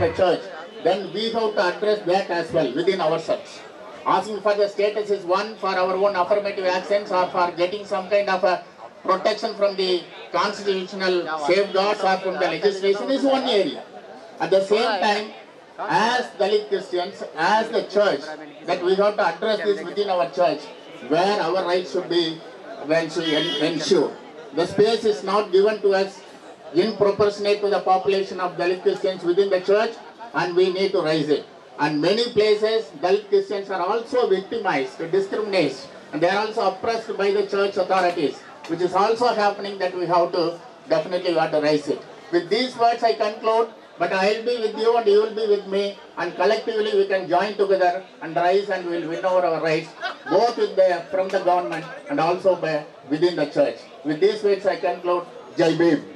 the church, then we have to address that as well within ourselves. Asking for the status is one for our own affirmative actions or for getting some kind of a protection from the constitutional safeguards or from the legislation is one area. At the same time, as Dalit Christians, as the church, that we have to address this within our church, where our rights should be when should ensure. The space is not given to us in proportionate to the population of Dalit Christians within the church, and we need to raise it. And many places, Dalit Christians are also victimized, discriminated, and they are also oppressed by the church authorities, which is also happening that we have to definitely want to raise it. With these words, I conclude. But I will be with you and you will be with me and collectively we can join together and rise and we will win over our rights both the, from the government and also by, within the church. With these words I conclude. Jai Bhim.